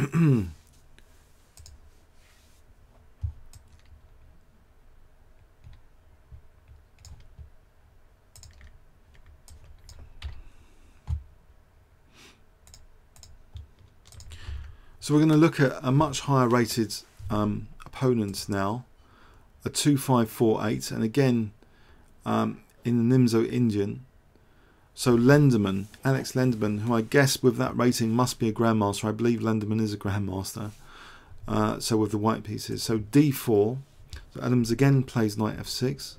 So we're going to look at a much higher rated um, opponent now, a 2548, and again um, in the Nimzo Indian. So Lenderman, Alex Lenderman, who I guess with that rating must be a Grandmaster. I believe Lenderman is a Grandmaster. Uh, so with the white pieces. So D4. So Adams again plays knight F6.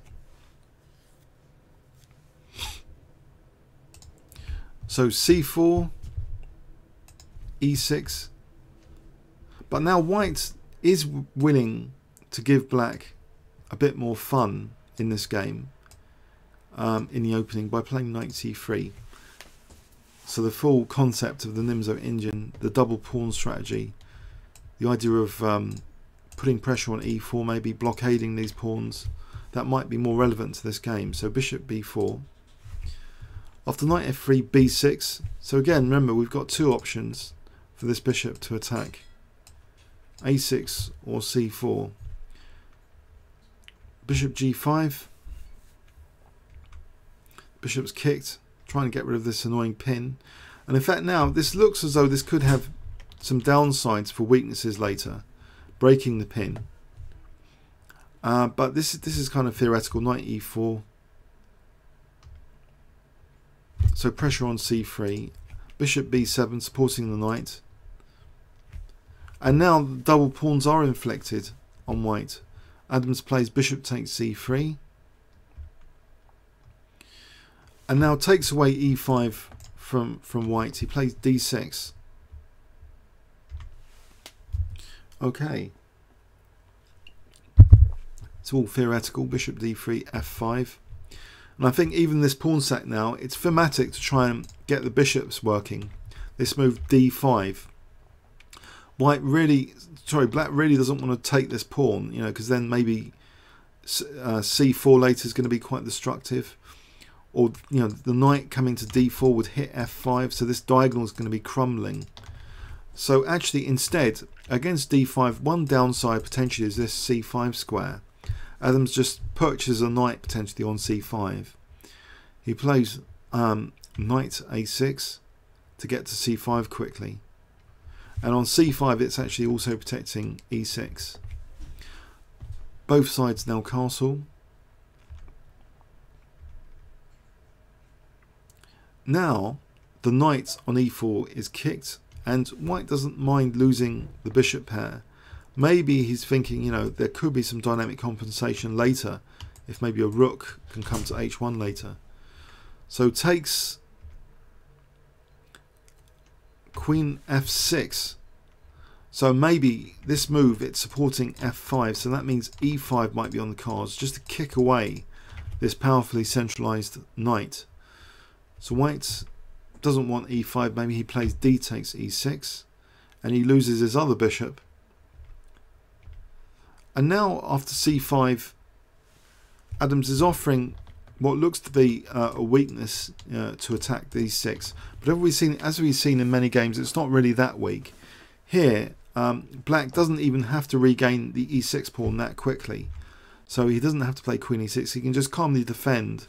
So C4, E6, but now white is willing to give black a bit more fun in this game um, in the opening by playing knight c3. So the full concept of the Nimzo Indian, the double pawn strategy, the idea of um, putting pressure on e4, maybe blockading these pawns, that might be more relevant to this game. So bishop b4. After knight f3, b6. So again, remember we've got two options for this bishop to attack a6 or c4. Bishop g5. Bishop's kicked, trying to get rid of this annoying pin. And in fact now, this looks as though this could have some downsides for weaknesses later. Breaking the pin. Uh, but this, is this is kind of theoretical. Knight e4. So pressure on c3. Bishop b7 supporting the knight. And now double pawns are inflected on white. Adams plays bishop takes c3. And now takes away e5 from, from white. He plays d6. Okay. It's all theoretical. Bishop d3, f5. And I think even this pawn sack now, it's thematic to try and get the bishops working. This move d5 white really, sorry, black really doesn't want to take this pawn, you know, because then maybe uh, c4 later is going to be quite destructive. Or, you know, the knight coming to d4 would hit f5, so this diagonal is going to be crumbling. So actually, instead, against d5, one downside potentially is this c5 square. Adams just purchases a knight potentially on c5. He plays um, knight a6 to get to c5 quickly. And on c5 it's actually also protecting e6. Both sides now castle. Now the knight on e4 is kicked and white doesn't mind losing the bishop pair. Maybe he's thinking, you know, there could be some dynamic compensation later if maybe a rook can come to h1 later. So takes queen f6. So maybe this move, it's supporting f5, so that means e5 might be on the cards, just to kick away this powerfully centralized knight. So white doesn't want e5, maybe he plays d takes e6, and he loses his other bishop. And now after c5, Adams is offering what looks to be uh, a weakness uh, to attack d6. But we've, seen, as we've seen in many games, it's not really that weak. Here, um, black doesn't even have to regain the e6 pawn that quickly. So he doesn't have to play queen e6. He can just calmly defend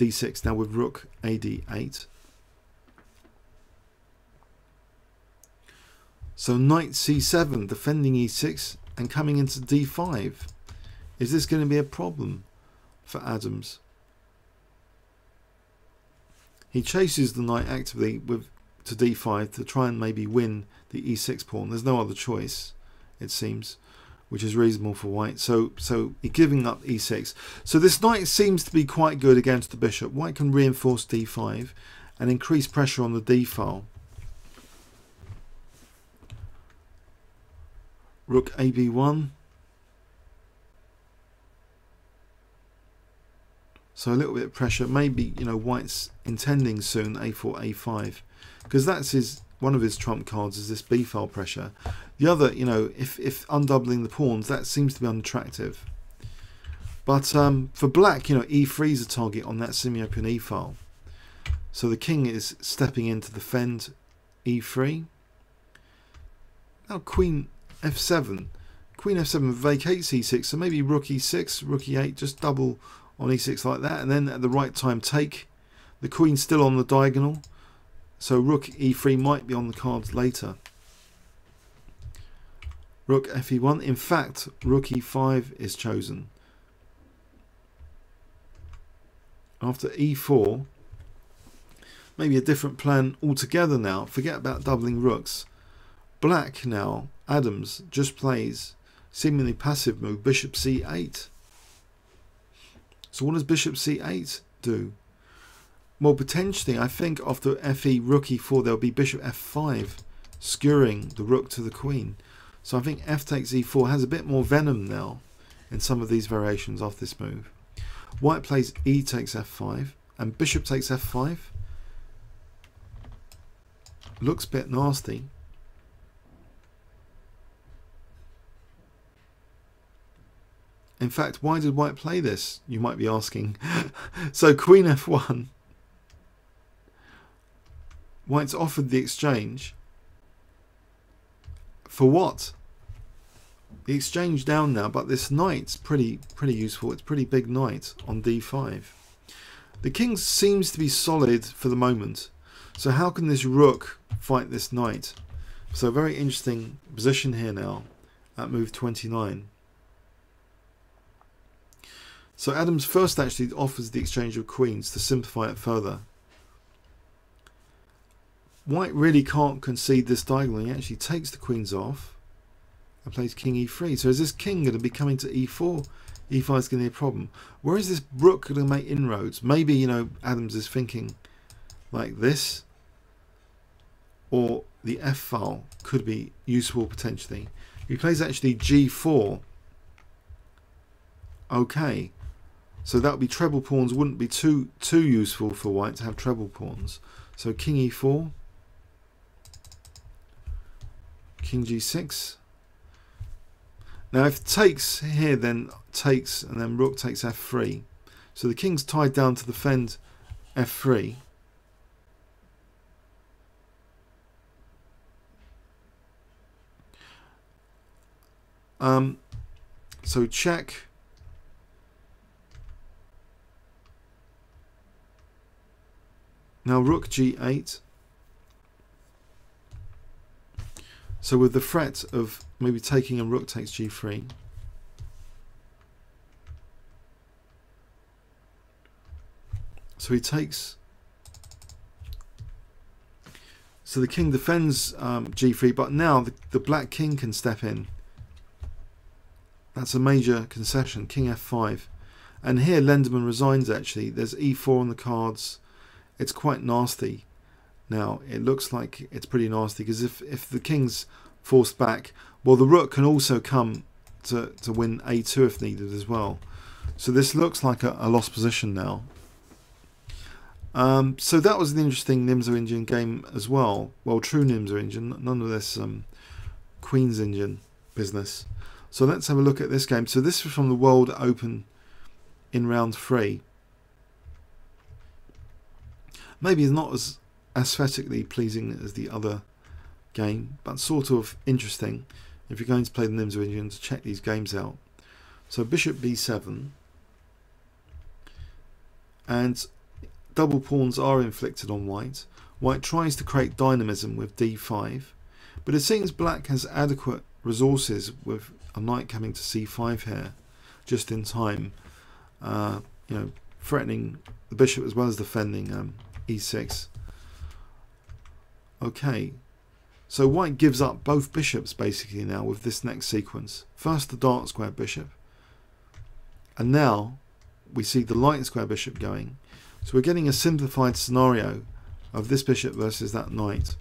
d6 now with rook ad8. So knight c7 defending e6 and coming into d5. Is this going to be a problem for Adams? He chases the knight actively with to d5 to try and maybe win the e6 pawn. There's no other choice, it seems, which is reasonable for white. So, so giving up e6. So this knight seems to be quite good against the bishop. White can reinforce d5 and increase pressure on the d file. Rook ab1. So a little bit of pressure. Maybe, you know, White's intending soon a4, a5. Because that's his one of his trump cards is this b-file pressure. The other, you know, if, if undoubling the pawns, that seems to be unattractive. But um, for black, you know, e3 is a target on that semi-open e-file. So the king is stepping in to defend e3. Now queen f7. Queen f7 vacates e6, so maybe rook e6, rook e8, just double on e6 like that, and then at the right time take. The queen still on the diagonal, so rook e3 might be on the cards later. Rook fe1. In fact, rook e5 is chosen. After e4, maybe a different plan altogether now. Forget about doubling rooks. Black now, Adams, just plays seemingly passive move, bishop c8. So what does bishop c8 do? Well, potentially, I think after fe rook e4, there'll be bishop f5, skewering the rook to the queen. So I think f takes e4 has a bit more venom now in some of these variations of this move. White plays e takes f5, and bishop takes f5. Looks a bit nasty. In fact, why did white play this? You might be asking. so queen f1. White's offered the exchange. For what? The exchange down now, but this knight's pretty pretty useful. It's pretty big knight on d5. The king seems to be solid for the moment. So how can this rook fight this knight? So very interesting position here now at move 29. So Adams first actually offers the exchange of queens to simplify it further. White really can't concede this diagonal. He actually takes the queens off and plays king e3. So is this king going to be coming to e4? e5 is going to be a problem. Where is this rook going to make inroads? Maybe, you know, Adams is thinking like this. Or the f file could be useful potentially. He plays actually g4. Okay. So that would be treble pawns wouldn't be too too useful for white to have treble pawns. So king e4, king g6. Now if takes here then takes and then rook takes f3. So the king's tied down to defend f3. Um, so check Now rook g8. So with the threat of maybe taking a rook takes g3. So he takes. So the king defends um, g3, but now the, the black king can step in. That's a major concession, king f5. And here Lenderman resigns actually. There's e4 on the cards it's quite nasty. Now, it looks like it's pretty nasty because if, if the king's forced back, well, the rook can also come to, to win a2 if needed as well. So this looks like a, a lost position now. Um, so that was an interesting Nimzo Indian game as well. Well, true Nimzo Indian, none of this um, Queen's Indian business. So let's have a look at this game. So this was from the World Open in round three maybe it's not as aesthetically pleasing as the other game, but sort of interesting. If you're going to play the Nimzo Indians, check these games out. So bishop b7, and double pawns are inflicted on white. White tries to create dynamism with d5, but it seems black has adequate resources with a knight coming to c5 here, just in time. Uh, you know, threatening the bishop as well as defending um, e6. Okay, so white gives up both bishops basically now with this next sequence. First the dark square bishop, and now we see the light square bishop going. So we're getting a simplified scenario of this bishop versus that knight.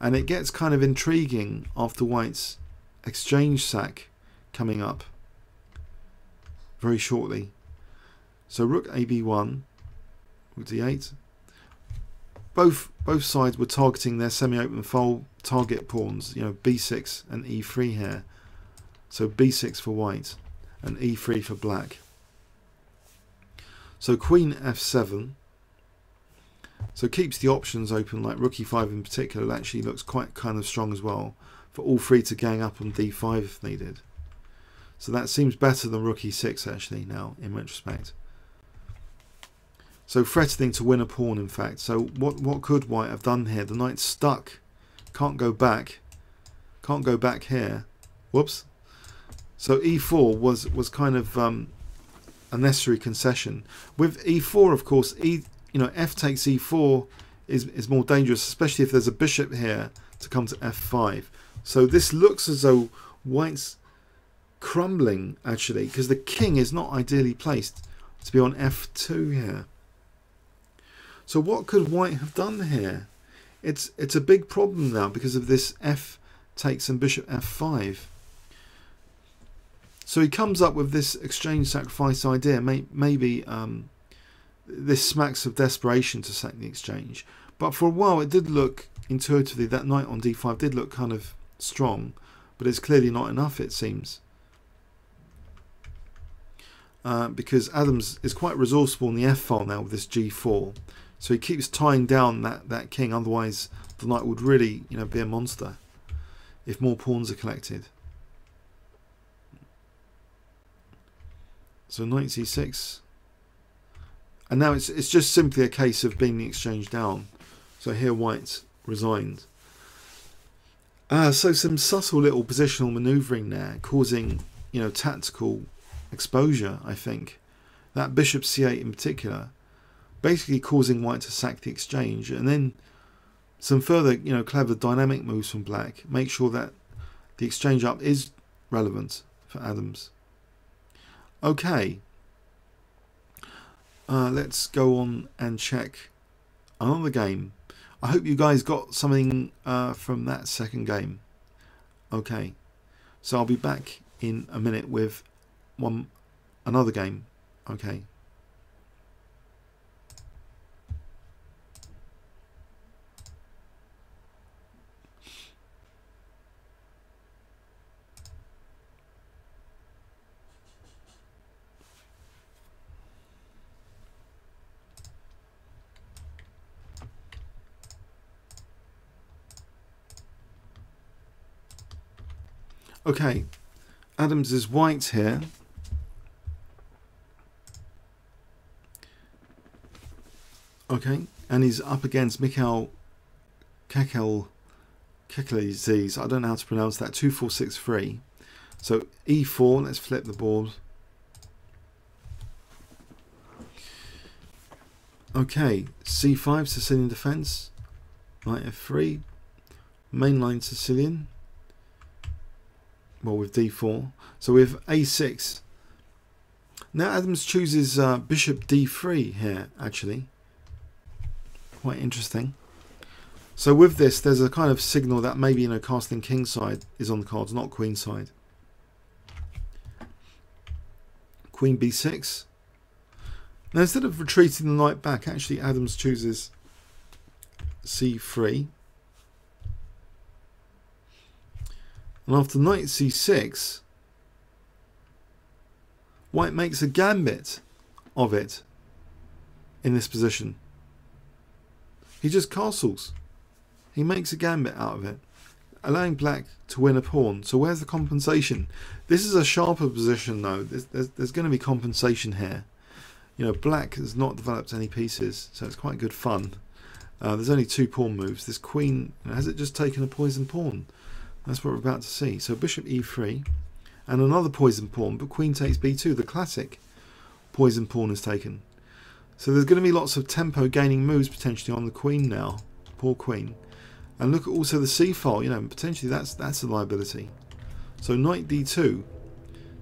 And it gets kind of intriguing after white's exchange sack coming up very shortly. So rook ab1, rook d8, both both sides were targeting their semi-open fold target pawns, you know, b6 and e3 here. So b6 for white and e3 for black. So queen f7. So keeps the options open, like rook e5 in particular, actually looks quite kind of strong as well. for all three to gang up on d5 if needed. So that seems better than rook e6 actually now in retrospect. So threatening to win a pawn in fact. So what what could white have done here? The knight's stuck. Can't go back. Can't go back here. Whoops. So e4 was was kind of um, a necessary concession. With e4 of course, e you know f takes e4 is is more dangerous, especially if there's a bishop here to come to f5. So this looks as though white's crumbling actually because the king is not ideally placed to be on f2 here. So what could white have done here? It's it's a big problem now because of this f takes and bishop f5. So he comes up with this exchange sacrifice idea. May, maybe um, this smacks of desperation to sack the exchange. But for a while it did look intuitively, that knight on d5 did look kind of strong. But it's clearly not enough it seems. Uh, because Adams is quite resourceful in the f file now with this g4. So he keeps tying down that, that king, otherwise the knight would really you know, be a monster if more pawns are collected. So knight c6. And now it's, it's just simply a case of being the exchange down. So here white resigned. Uh, so some subtle little positional manoeuvring there, causing you know tactical exposure. I think that bishop c8 in particular basically causing white to sack the exchange. And then some further you know clever dynamic moves from black. Make sure that the exchange up is relevant for Adams. Okay. Uh, let's go on and check another game. I hope you guys got something uh, from that second game. Okay. So I'll be back in a minute with one another game. Okay Okay, Adams is white here. Okay, and he's up against Mikhail Kekel Kekelizes. I don't know how to pronounce that. 2463. So e4, let's flip the board. Okay, c5, Sicilian defense. Knight f3, mainline Sicilian well with d4 so with a6 now Adams chooses uh, bishop d3 here actually. Quite interesting. So with this there's a kind of signal that maybe you know casting king side is on the cards not queen side. Queen b6 now instead of retreating the knight back actually Adams chooses c3 And after knight c6, white makes a gambit of it in this position. He just castles. He makes a gambit out of it, allowing black to win a pawn. So where's the compensation? This is a sharper position though. There's, there's, there's going to be compensation here. You know, black has not developed any pieces, so it's quite good fun. Uh, there's only two pawn moves. This queen, has it just taken a poison pawn? That's what we're about to see. So bishop e3 and another poison pawn, but queen takes b2, the classic poison pawn is taken. So there's going to be lots of tempo gaining moves potentially on the queen now. Poor queen. And look at also the c file, you know, potentially that's that's a liability. So knight d2.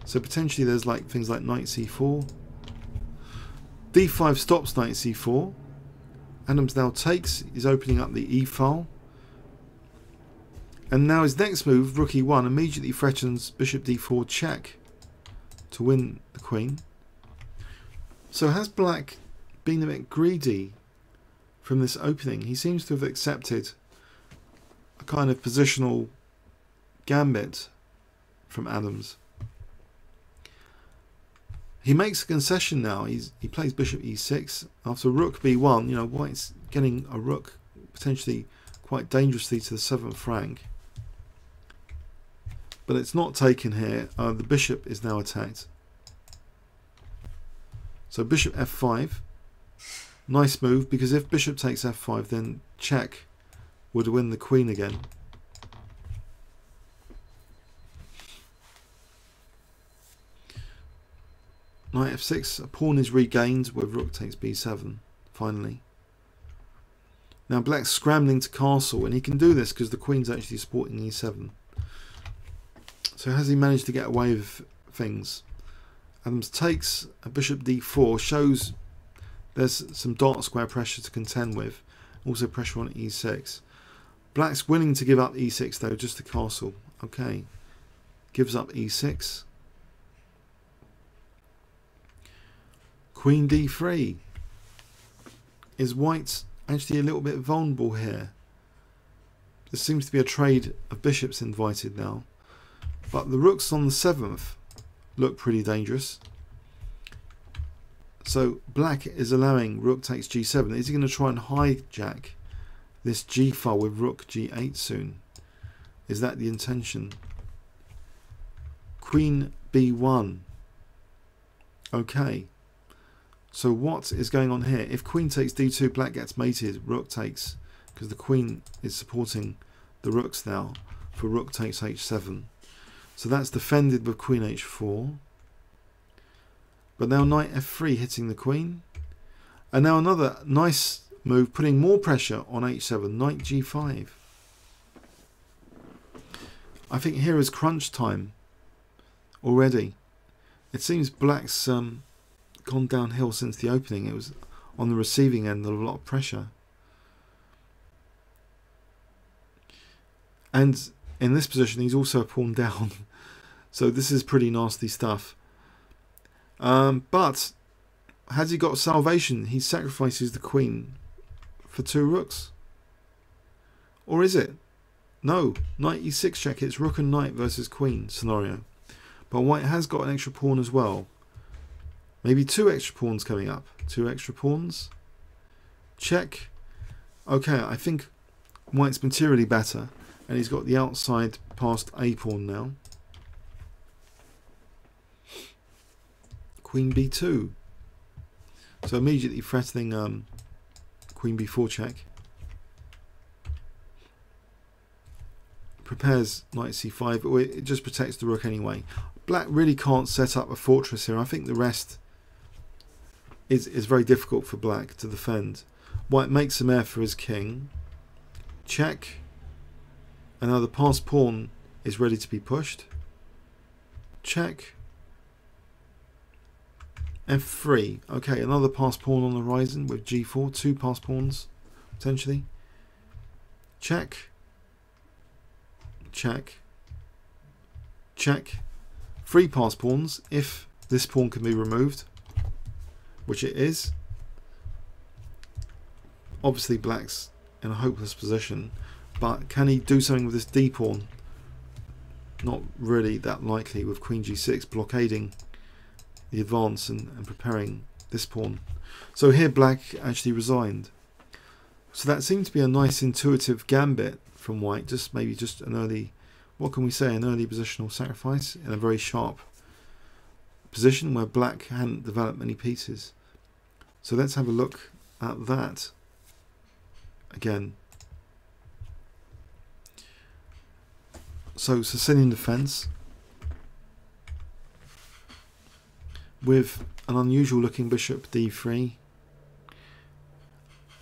So potentially there's like things like knight c4. d5 stops knight c4. Adams now takes, is opening up the e file. And now his next move, rook e1, immediately threatens bishop d4 check to win the queen. So has black been a bit greedy from this opening? He seems to have accepted a kind of positional gambit from Adams. He makes a concession now. He's, he plays bishop e6 after rook b1. You know, white's getting a rook potentially quite dangerously to the seventh rank. But it's not taken here. Uh, the bishop is now attacked. So bishop f5. Nice move, because if bishop takes f5, then check would win the queen again. Knight f6, a pawn is regained with rook takes b7, finally. Now black's scrambling to castle, and he can do this because the queen's actually supporting e7. So has he managed to get away with things? Adams takes a bishop d4, shows there's some dark square pressure to contend with, also pressure on e6. Black's willing to give up e6 though, just the castle. Okay, gives up e6. Queen d3. Is white actually a little bit vulnerable here? There seems to be a trade of bishops invited now. But the rooks on the 7th look pretty dangerous. So black is allowing rook takes g7. Is he going to try and hijack this g file with rook g8 soon? Is that the intention? Queen b1. Okay. So what is going on here? If queen takes d2, black gets mated, rook takes, because the queen is supporting the rooks now for rook takes h7. So that's defended with queen h4. But now knight f3 hitting the queen. And now another nice move, putting more pressure on h7, knight g5. I think here is crunch time already. It seems black's um, gone downhill since the opening. It was on the receiving end of a lot of pressure. And in this position, he's also pawn down. So this is pretty nasty stuff. Um, but has he got salvation? He sacrifices the queen for two rooks. Or is it? No, knight e6 check. It's rook and knight versus queen scenario. But white has got an extra pawn as well. Maybe two extra pawns coming up. Two extra pawns. Check. Okay, I think white's materially better. And he's got the outside past a pawn now. Queen b2. So immediately threatening um, Queen b4 check. Prepares knight c5, but it just protects the rook anyway. Black really can't set up a fortress here. I think the rest is, is very difficult for black to defend. White makes some air for his king. Check. And now the passed pawn is ready to be pushed. Check. F3. Okay, another passed pawn on the horizon with G4. Two passed pawns, potentially. Check. Check. Check. Three passed pawns if this pawn can be removed which it is. Obviously black's in a hopeless position, but can he do something with this d pawn? Not really that likely with queen g6 blockading the advance and, and preparing this pawn. So here black actually resigned. So that seemed to be a nice intuitive gambit from white, just maybe just an early, what can we say, an early positional sacrifice in a very sharp position where black hadn't developed many pieces. So let's have a look at that again. So Sicilian defence with an unusual looking bishop d3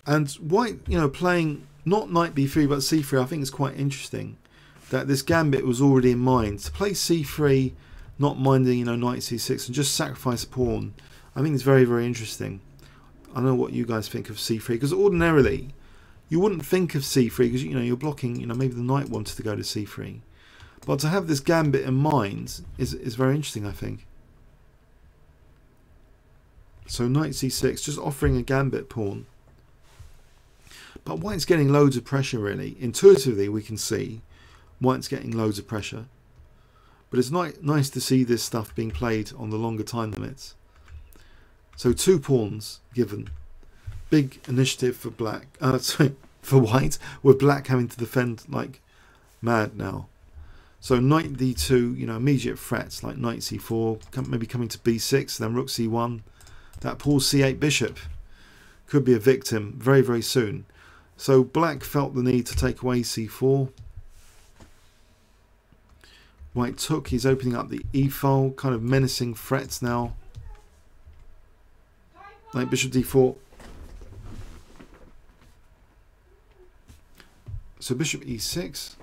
and white you know playing not knight b3 but c3 I think is quite interesting that this gambit was already in mind to play c3 not minding, you know, knight c6 and just sacrifice a pawn. I think it's very, very interesting. I don't know what you guys think of c3 because ordinarily you wouldn't think of c3 because you know you're blocking. You know, maybe the knight wanted to go to c3, but to have this gambit in mind is is very interesting. I think. So knight c6, just offering a gambit pawn. But white's getting loads of pressure really. Intuitively we can see white's getting loads of pressure. But it's nice to see this stuff being played on the longer time limits. So two pawns given. Big initiative for black. Uh, sorry, for white. With black having to defend like mad now. So knight d2, you know, immediate threats like knight c4, maybe coming to b6, then rook c1. That pawns c8 bishop could be a victim very, very soon. So black felt the need to take away c4. White took, he's opening up the e file, kind of menacing threats now. Knight bishop d4. So bishop e6.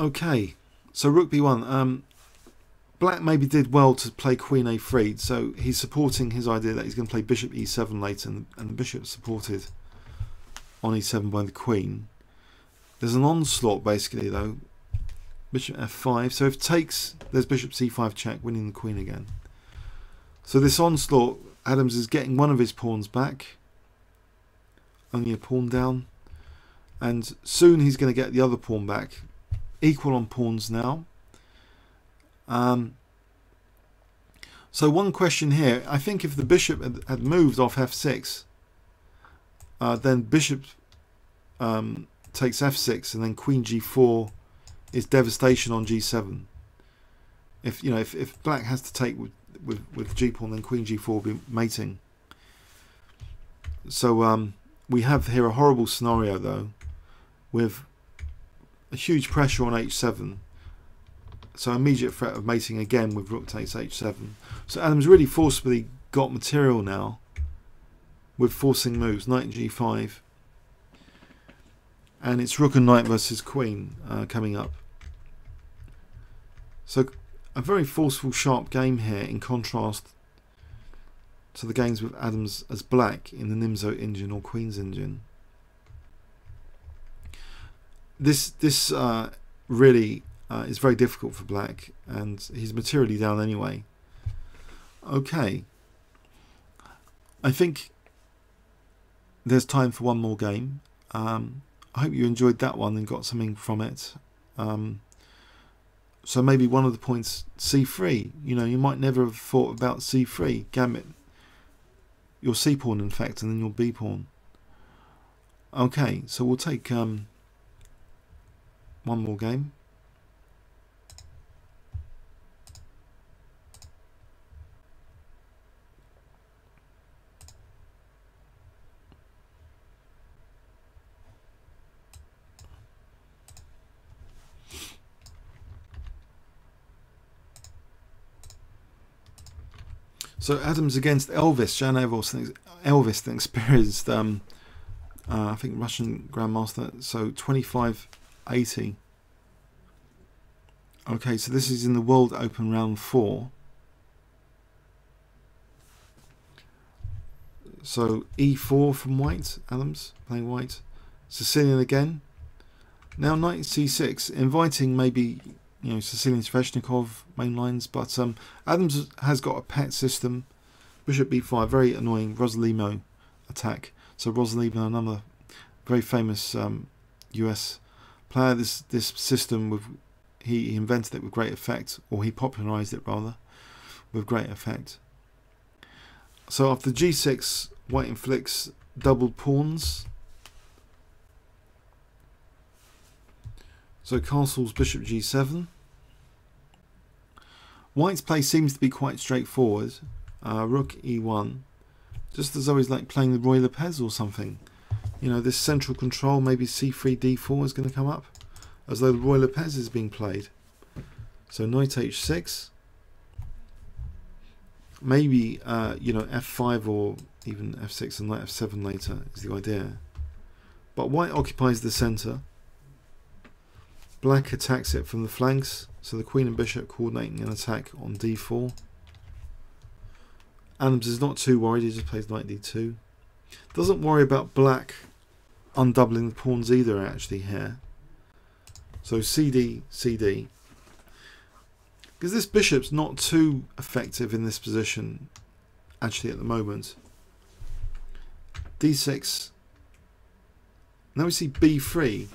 Okay, so rook b1. Um, Black maybe did well to play queen a3, so he's supporting his idea that he's going to play bishop e7 later, and, and the bishop supported on e7 by the queen. There's an onslaught basically though. Bishop f5. So if takes, there's bishop c5 check, winning the queen again. So this onslaught, Adams is getting one of his pawns back. Only a pawn down. And soon he's going to get the other pawn back equal on pawns now. Um, so one question here, I think if the bishop had, moved off f6, uh, then bishop um, takes f6 and then queen g4 is devastation on g7. If you know if, if black has to take with with, with g pawn, then queen g4 will be mating. So um, we have here a horrible scenario though, with a huge pressure on h7. So immediate threat of mating again with rook takes h7. So Adams really forcibly got material now with forcing moves, knight g5. And it's rook and knight versus queen uh, coming up. So a very forceful, sharp game here in contrast to the games with Adams as black in the Nimzo Indian or Queen's Indian this this uh, really uh, is very difficult for black and he's materially down anyway. Okay. I think there's time for one more game. Um, I hope you enjoyed that one and got something from it. Um, so maybe one of the points c3 you know you might never have thought about c3 gambit your c pawn in fact and then your b pawn okay so we'll take um, one more game. So Adams against Ehlvest, Jaan Ehlvest, Ehlvest, the experienced, um, uh, I think Russian Grandmaster. So 25 80. Okay, so this is in the World Open round 4. So e4 from white, Adams playing white. Sicilian again. Now knight c6, inviting maybe you know Sicilian Sveshnikov main lines, but um, Adams has got a pet system. Bishop b5, very annoying Rossolimo attack. So Rossolimo, another very famous um, US player this this system with he invented it with great effect or he popularized it rather with great effect. So after g6 white inflicts doubled pawns. So castles bishop g7 white's play seems to be quite straightforward. Uh, rook e1 just as he's like playing the Ruy Lopez or something you know, this central control, maybe c3, d4 is going to come up, as though Ruy Lopez is being played. So knight h6, maybe, uh, you know, f5 or even f6 and knight f7 later is the idea. But white occupies the centre. Black attacks it from the flanks, so the queen and bishop coordinating an attack on d4. Adams is not too worried, he just plays knight d2. Doesn't worry about black undoubling the pawns either actually here. So CD, CD. Because this bishop's not too effective in this position actually at the moment. D6. Now we see B3.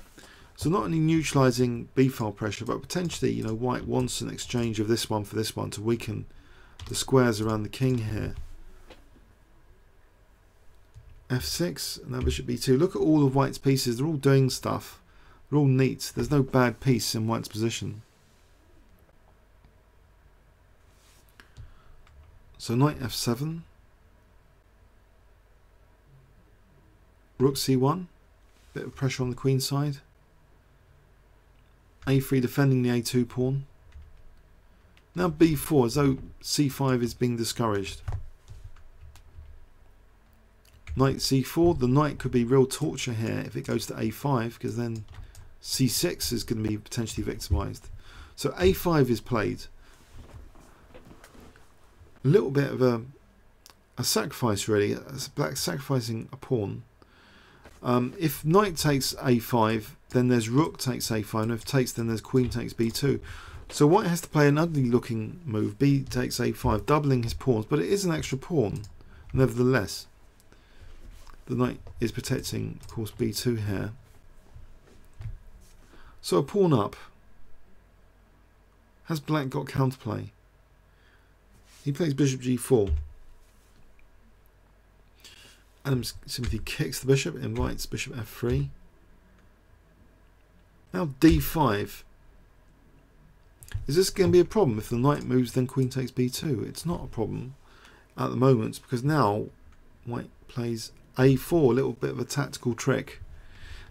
So not only neutralizing B-file pressure, but potentially, you know, white wants an exchange of this one for this one to weaken the squares around the king here. F6, and now bishop b2. Look at all of white's pieces. They're all doing stuff. They're all neat. There's no bad piece in white's position. So knight f7. Rook c1. Bit of pressure on the queen side. a3 defending the a2 pawn. Now b4 as though c5 is being discouraged. Knight c4. The knight could be real torture here if it goes to a5 because then c6 is going to be potentially victimized. So a5 is played. A little bit of a, a sacrifice really. Black sacrificing a pawn. Um, if knight takes a5, then there's rook takes a5, and if takes, then there's queen takes b2. So white has to play an ugly looking move, b takes a5, doubling his pawns, but it is an extra pawn, nevertheless. The knight is protecting, of course, b2 here. So a pawn up. Has black got counterplay? He plays bishop g4. Adam simply kicks the bishop, invites bishop f3. Now d5. Is this going to be a problem if the knight moves then queen takes b2? It's not a problem at the moment because now white plays a4, a little bit of a tactical trick.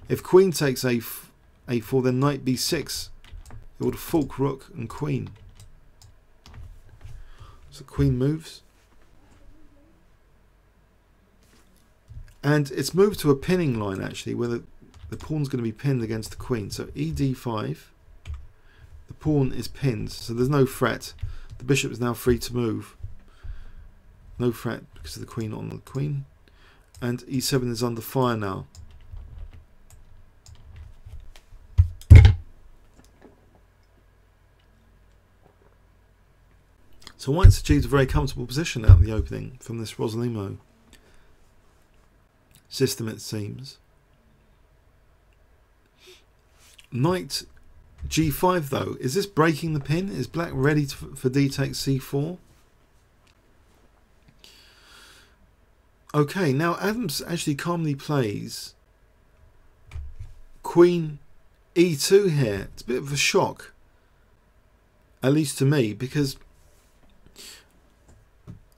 If queen takes a, a4 then knight b6 it would fork rook and queen. So queen moves. And it's moved to a pinning line actually, where the, the pawn's going to be pinned against the queen. So ed5, the pawn is pinned, so there's no threat. The bishop is now free to move. No threat because of the queen on the queen. And e7 is under fire now. So white's achieved a very comfortable position out of the opening from this Rossolimo system, it seems. Knight g5 though, is this breaking the pin? Is black ready to, for d takes c4? Okay, now Adams actually calmly plays queen e2 here. It's a bit of a shock, at least to me, because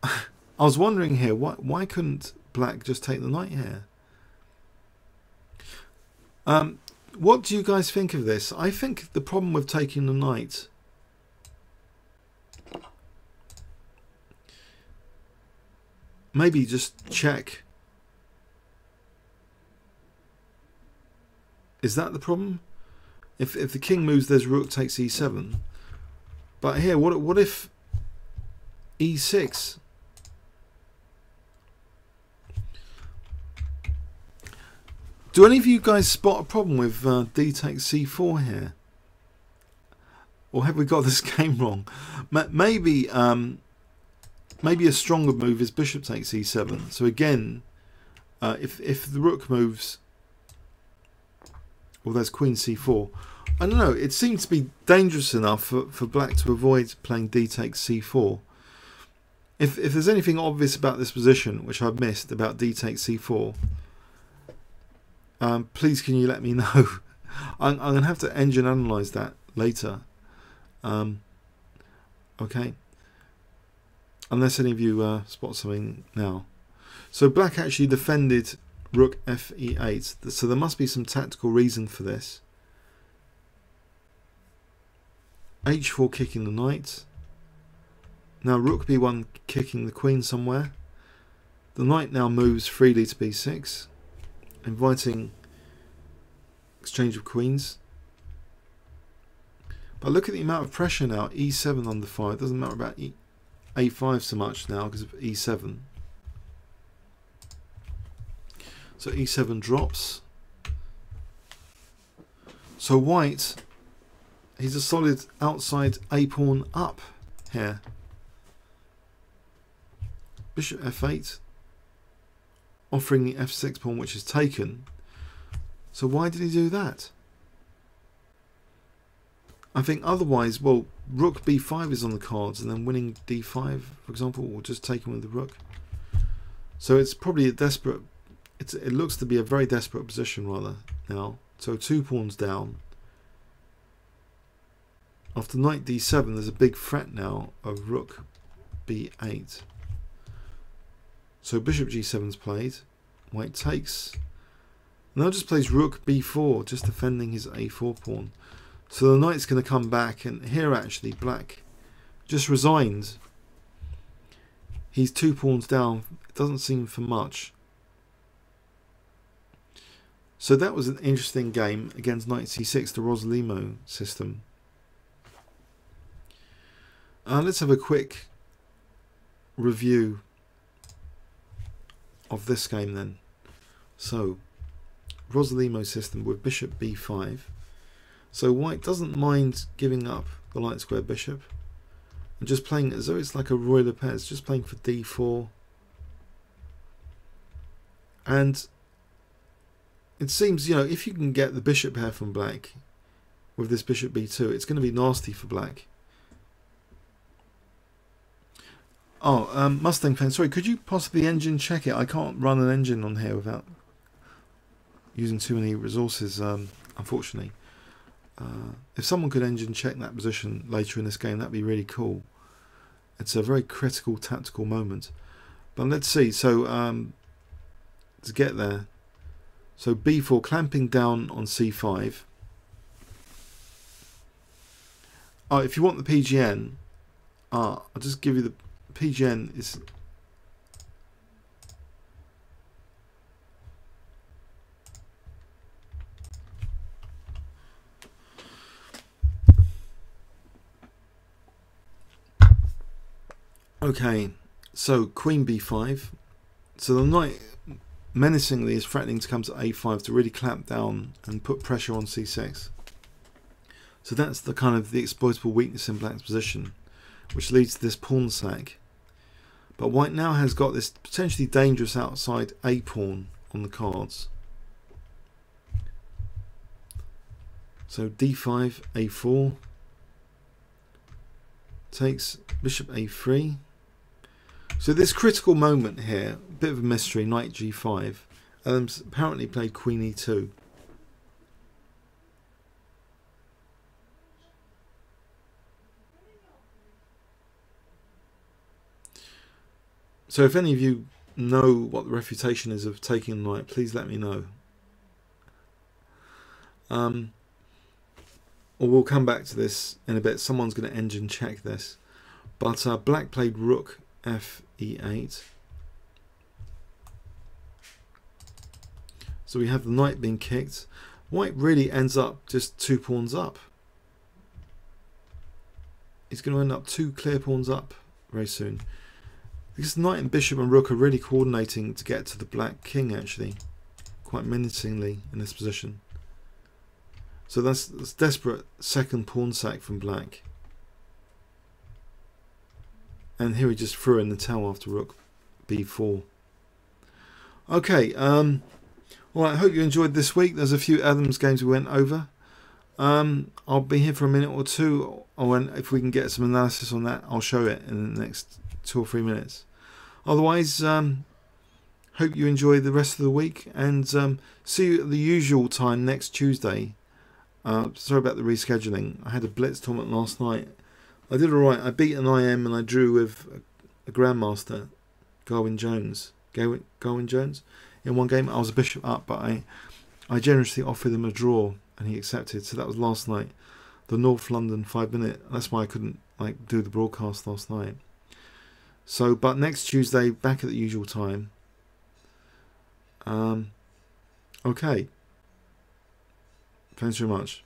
I was wondering here, why, why couldn't black just take the knight here? Um, what do you guys think of this? I think the problem with taking the knight maybe just check is that the problem if if the king moves there's rook takes e7 but here what what if e6 Do any of you guys spot a problem with uh, d takes c4 here? Or have we got this game wrong? Maybe um, maybe a stronger move is bishop takes e7. So again, uh, if, if the rook moves, well there's queen c4. I don't know, it seems to be dangerous enough for, for black to avoid playing d takes c4. If, if there's anything obvious about this position, which I've missed about d takes c4, um, please can you let me know? I'm, I'm going to have to engine analyze that later. Um, okay. Unless any of you uh, spot something now. So black actually defended rook fe8. So there must be some tactical reason for this. h4 kicking the knight. Now rook b1 kicking the queen somewhere. The knight now moves freely to b6 inviting exchange of queens. But look at the amount of pressure now. E7 under fire. It doesn't matter about e A5 so much now because of E7. So E7 drops. So white, he's a solid outside A pawn up here. Bishop F8 offering the f6 pawn which is taken. So why did he do that? I think otherwise, well, rook b5 is on the cards and then winning d5, for example, or just taking with the rook. So it's probably a desperate it's, it looks to be a very desperate position rather now. So two pawns down. After knight d7, there's a big threat now of rook b8. So bishop g7's played. White takes. Now just plays rook b4, just defending his a4 pawn. So the knight's going to come back, and here actually black just resigned. He's two pawns down. It doesn't seem for much. So that was an interesting game against knight c6, the Rossolimo system. Uh, let's have a quick review of this game then. So, Rossolimo system with bishop b5. So white doesn't mind giving up the light square bishop and just playing as though it's like a Ruy Lopez, just playing for d4. And it seems, you know, if you can get the bishop here from black with this bishop b2, it's going to be nasty for black. Oh, um, Mustang fan, sorry, could you possibly engine check it? I can't run an engine on here without using too many resources, um, unfortunately. Uh, if someone could engine check that position later in this game, that'd be really cool. It's a very critical tactical moment. But let's see. So um, to get there, so b4 clamping down on c5. Oh, if you want the PGN, uh, I'll just give you the PGN is Okay, so queen b5. So the knight menacingly is threatening to come to a5 to really clamp down and put pressure on c6. So that's the kind of the exploitable weakness in black's position, which leads to this pawn sack. But white now has got this potentially dangerous outside a pawn on the cards. So d5, a4, takes bishop a3, so this critical moment here, a bit of a mystery, knight g5. Adams apparently played queen e2. So if any of you know what the refutation is of taking the knight, please let me know. Um, or we'll come back to this in a bit. Someone's going to engine check this. But uh, black played rook f e8. So we have the knight being kicked. White really ends up just two pawns up. He's going to end up two clear pawns up very soon. Because knight and bishop and rook are really coordinating to get to the black king actually. Quite menacingly in this position. So that's, that's desperate second pawn sack from black. And here he just threw in the towel after rook b4. Okay, um, well, I hope you enjoyed this week. There's a few Adams games we went over. Um, I'll be here for a minute or two, when, if we can get some analysis on that, I'll show it in the next two or three minutes. Otherwise, um, hope you enjoy the rest of the week, and um, see you at the usual time next Tuesday. Uh, sorry about the rescheduling. I had a blitz tournament last night I did alright. I beat an IM and I drew with a, Grandmaster, Gawain Jones. Gawain, Gawain Jones. In one game, I was a bishop up, but I, I generously offered him a draw and he accepted. So that was last night. The North London five minute. That's why I couldn't like do the broadcast last night. So, but next Tuesday, back at the usual time. Um, okay. Thanks very much.